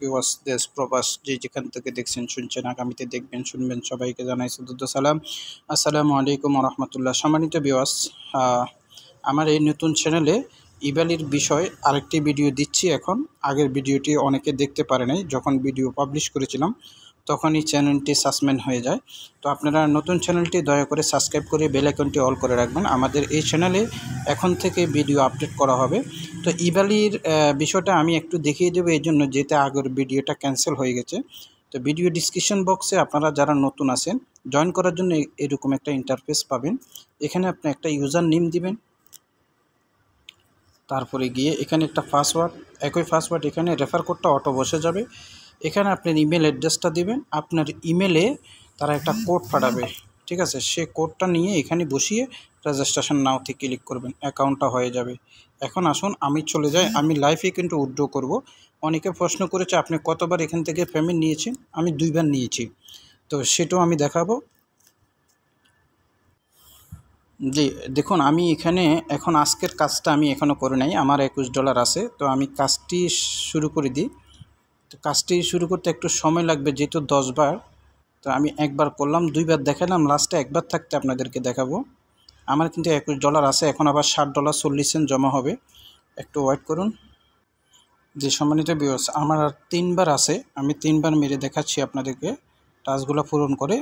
বিওয়াস দেশ, প্রবাস, যে যেখান থেকে দেখছেন, শুনছেন, আগামীতে দেখবেন, শুনবেন, সবাইকে জানাই সালাম। আসসালামু আলাইকুম রহমতুল্লাহ। সম্মানিত বিওয়াস আমার এই নতুন চ্যানেলে ইবালির বিষয় আরেকটি ভিডিও দিচ্ছি এখন। আগের ভিডিওটি অনেকে দেখতে পারে নাই, যখন ভিডিও পাবলিশ করেছিলাম। তখনই চ্যানেলটি সাসপেন্ড হয়ে যায়। তো আপনারা নতুন চ্যানেলটি দয়া করে সাবস্ক্রাইব করে বেল আইকনটি অল করে রাখবেন। আমাদের এই চ্যানেলে এখন থেকে ভিডিও আপডেট করা হবে। তো ইবালির বিষয়টা আমি একটু দেখিয়ে দেবো, এই জন্য যেতে আগের ভিডিওটা ক্যান্সেল হয়ে গেছে। তো ভিডিও ডিসক্রিপশন বক্সে আপনারা যারা নতুন আছেন, জয়েন করার জন্য এরকম একটা ইন্টারফেস পাবেন। এখানে আপনি একটা ইউজার নেম দিবেন। তারপরে গিয়ে এখানে একটা পাসওয়ার্ড একই পাসওয়ার্ড এখানে রেফার কোডটা অটো বসে যাবে। এখানে আপনার ইমেল অ্যাড্রেসটা দিবেন, আপনার ইমেলে তারা একটা কোড পাঠাবে, ঠিক আছে? সে কোডটা নিয়ে এখানে বসিয়ে রেজিস্ট্রেশন নাওতে ক্লিক করবেন অ্যাকাউন্টটা হয়ে যাবে। এখন আসুন, আমি চলে যাই, আমি লাইফে কিন্তু উইড্রো করব। অনেকে প্রশ্ন করেছে, আপনি কতবার এখান থেকে পেমেন্ট নিয়েছেন? আমি দুইবার নিয়েছি। তো সেটাও আমি দেখাবো। জি, দেখুন, আমি এখানে এখন আজকের কাজটা আমি এখনও করে নাই, আমার একুশ ডলার আছে, তো আমি কাজটি শুরু করে দিই। তো কাজটি শুরু করতে একটু সময় লাগবে যেহেতু দশবার। তো আমি একবার করলাম, দুইবার দেখালাম লাস্টে একবার থাকতে আপনাদেরকে দেখাবো। আমার কিন্তু একুশ ডলার আছে, এখন আবার ষাট ডলার চল্লিশ সেন্ট জমা হবে। একটু ওয়েট করুন। যে সম্মানিত বিয়স আমার আর তিনবার আছে, আমি তিনবার মেরে দেখাচ্ছি আপনাদেরকে টাস্কগুলো পূরণ করে।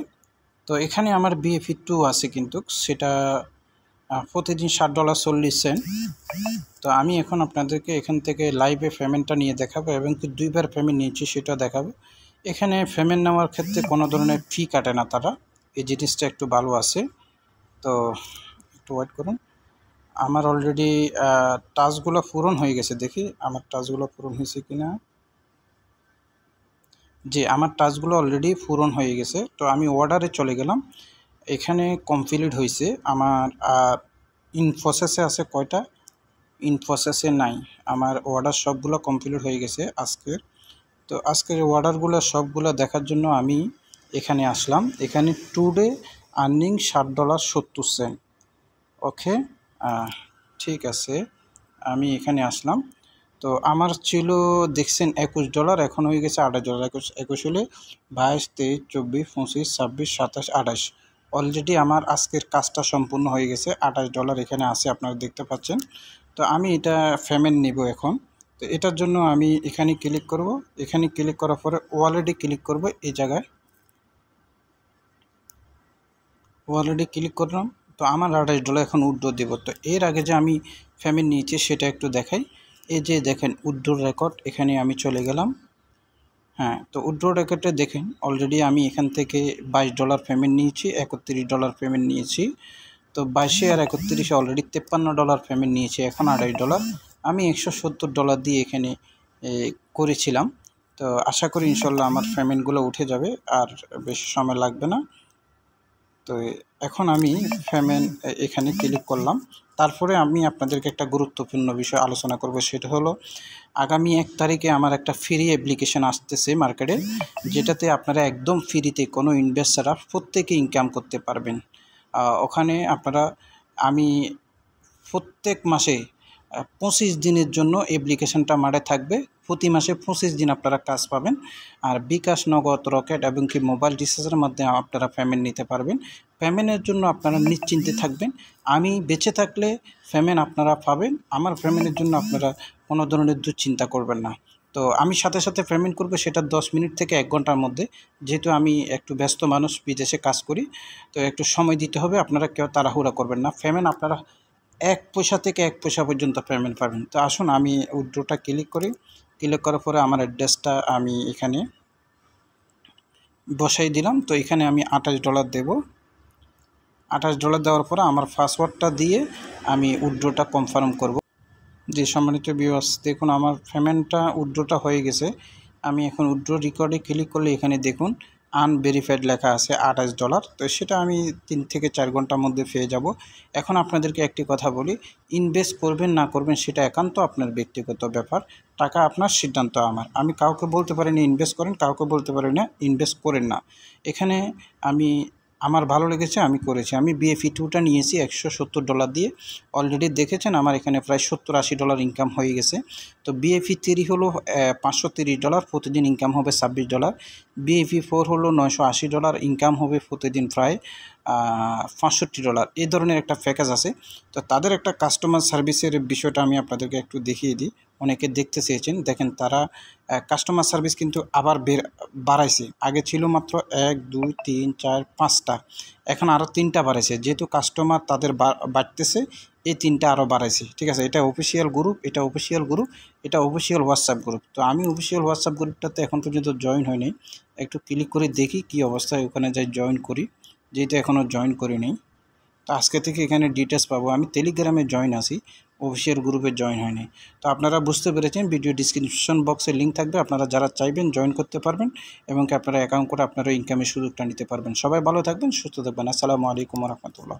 তো এখানে আমার বিএফি টু আছে কিন্তু, সেটা প্রতিদিন ষাট ডলার চল্লিশ সেন্ট তো আমি এখন আপনাদেরকে এখান থেকে লাইভে পেমেন্টটা নিয়ে দেখাবো এবং কি দুইবার পেমেন্ট নিয়েছি সেটা দেখাবো। এখানে পেমেন্ট নেওয়ার ক্ষেত্রে কোনো ধরনের ফি কাটে না তারা। এই জিনিসটা একটু ভালো আছে। তো একটু ওয়েট করুন। আমার অলরেডি টাচগুলো পূরণ হয়ে গেছে দেখি আমার টাচগুলো পূরণ হয়েছে কি না জি, আমার টাচগুলো অলরেডি পূরণ হয়ে গেছে। তো আমি অর্ডারে চলে গেলাম। এখানে কমপ্লিট হয়েছে। আমার আর ইনফোসেসে আছে কয়টা? ইনফোসেসে নাই। আমার অর্ডার সবগুলো কমপ্লিট হয়ে গেছে আজকের তো আজকের অর্ডারগুলো সবগুলো দেখার জন্য আমি এখানে আসলাম। এখানে টুডে আর্নিং ষাট ডলার সত্তর সেন্ট ওকে ঠিক আছে। আমি এখানে আসলাম। তো আমার ছিল, দেখছেন, একুশ ডলার এখন হয়ে গেছে আঠাশ ডলার একুশ একুশ হলে বাইশ, তেইশ, চব্বিশ, পঁচিশ, ছাব্বিশ, সাতাশ, আঠাশ। অলরেডি আমার আজকের কাজটা সম্পূর্ণ হয়ে গেছে। আঠাশ ডলার এখানে আছে, আপনারা দেখতে পাচ্ছেন। তো আমি এটা পেমেন্ট নিব এখন। তো এটার জন্য আমি এখানে ক্লিক করব। এখানে ক্লিক করার পরে ওয়ালেটে ক্লিক করব এই জায়গায়। ওয়ালেটে ক্লিক করলাম। তো আমার আঠাশ ডলার এখন উড্রো দেব। তো এর আগে যে আমি পেমেন্ট নিয়েছি সেটা একটু দেখাই। এই যে দেখেন উড্রোর রেকর্ড এখানে আমি চলে গেলাম। হ্যাঁ তো উড্রো রেকর্ডে দেখেন। অলরেডি আমি এখান থেকে বাইশ ডলার পেমেন্ট নিয়েছি, একত্রিশ ডলার পেমেন্ট নিয়েছি। তো বাইশে আর একত্রিশে অলরেডি তেপ্পান্ন ডলার পেমেন্ট নিয়েছে, এখন আড়াই ডলার আমি একশো সত্তর ডলার দিয়ে এখানে করেছিলাম। তো আশা করি ইনশাল্লাহ আমার পেমেন্টগুলো উঠে যাবে, আর বেশি সময় লাগবে না। তো এখন আমি পেমেন্ট এখানে ক্লিক করলাম। তারপরে আমি আপনাদেরকে একটা গুরুত্বপূর্ণ বিষয় আলোচনা করব, সেটা হলো, আগামী এক তারিখে আমার একটা ফ্রি অ্যাপ্লিকেশন আসতেছে মার্কেটে যেটাতে আপনারা একদম ফ্রিতে কোনো ইনভেস্টাররা প্রত্যেকে ইনকাম করতে পারবেন। ওখানে আপনারা, আমি প্রত্যেক মাসে পঁচিশ দিনের জন্য অ্যাপ্লিকেশনটা মারে থাকবে। প্রতি মাসে পঁচিশ দিন আপনারা কাজ পাবেন। আর বিকাশ নগদ রকেট এবং কি মোবাইল রিচার্জের মাধ্যমে আপনারা পেমেন্ট নিতে পারবেন। পেমেন্টের জন্য আপনারা নিশ্চিন্তে থাকবেন। আমি বেঁচে থাকলে পেমেন্ট আপনারা পাবেন। আমার পেমেন্টের জন্য আপনারা কোনো ধরনের দুশ্চিন্তা করবেন না। তো আমি সাথে সাথে পেমেন্ট করব সেটা দশ মিনিট থেকে এক ঘণ্টার মধ্যে। যেহেতু আমি একটু ব্যস্ত মানুষ, বিদেশে কাজ করি, তো একটু সময় দিতে হবে, আপনারা কেউ তাড়াহুড়া করবেন না। পেমেন্ট আপনারা এক পয়সা থেকে এক পয়সা পর্যন্ত পেমেন্ট পাবেন। তো আসুন, আমি উইড্রোটা ক্লিক করি। ক্লিক করার পরে আমার অ্যাড্রেসটা আমি এখানে বসাই দিলাম। তো এখানে আমি আঠাশ ডলার দেব। আঠাশ ডলার দেওয়ার পরে আমার পাসওয়ার্ডটা দিয়ে আমি উইড্রোটা কনফার্ম করব। যে সম্মানিত বিওয়াস দেখুন আমার পেমেন্টটা উইড্রোটা হয়ে গেছে। আমি এখন উইড্রো রেকর্ডে ক্লিক করলে এখানে দেখুন আনভেরিফাইড লেখা আছে আঠাশ ডলার তো সেটা আমি তিন থেকে চার ঘণ্টার মধ্যে পেয়ে যাব। এখন আপনাদেরকে একটি কথা বলি ইনভেস্ট করবেন না করবেন সেটা একান্ত আপনার ব্যক্তিগত ব্যাপার। টাকা আপনার সিদ্ধান্ত আমার। আমি কাউকে বলতে পারি না ইনভেস্ট করেন, কাউকে বলতে পারি না ইনভেস্ট করেন না। এখানে আমি আমার ভালো লেগেছে, আমি করেছি। আমি বিএফি টুটা নিয়েছি, একশো সত্তর ডলার দিয়ে। অলরেডি দেখেছেন, আমার এখানে প্রায় সত্তর আশি ডলার ইনকাম হয়ে গেছে। তো বিএফি থ্রি হলো পাঁচশো তিরিশ ডলার প্রতিদিন ইনকাম হবে ছাব্বিশ ডলার বিএফি ফোর হলো, নয়শো আশি ডলার ইনকাম হবে প্রতিদিন প্রায় পঁয়ষট্টি ডলার এই ধরনের একটা প্যাকেজ আছে। তো তাদের একটা কাস্টমার সার্ভিসের বিষয়টা আমি আপনাদেরকে একটু দেখিয়ে দিই। অনেকে দেখতে চেয়েছেন। দেখেন তারা কাস্টমার সার্ভিস কিন্তু আবার বের, বাড়াইছে। আগে ছিল মাত্র এক, দুই, তিন, চার, পাঁচটা। এখন আরও তিনটা বাড়াইছে। যেহেতু কাস্টমার তাদের বাড়তেছে, এই তিনটা আরও বাড়াইছে। ঠিক আছে? এটা অফিসিয়াল গ্রুপ এটা অফিসিয়াল গ্রুপ এটা অফিসিয়াল হোয়াটসঅ্যাপ গ্রুপ তো আমি অফিসিয়াল হোয়াটসঅ্যাপ গ্রুপটাতে এখন পর্যন্ত জয়েন হয়নি। একটু ক্লিক করে দেখি কি অবস্থায় ওখানে যাই জয়েন করি। যেহেতু এখনও জয়েন করিনি। তো আজকে থেকে এখানে ডিটেলস পাবো। আমি টেলিগ্রামে জয়েন আছি। অফিসিয়াল গ্রুপে জয়েন হয়নি। তো আপনারা বুঝতে পেরেছেন ভিডিও ডিসক্রিপশন বক্সে লিঙ্ক থাকবে। আপনারা যারা চাইবেন জয়েন করতে পারবেন এবং আপনারা অ্যাকাউন্ট করে আপনারা ইনকামের সুযোগটা নিতে পারবেন। সবাই ভালো থাকবেন, সুস্থ থাকবেন। আসসালামু আলাইকুম রহমতুল্লাহ।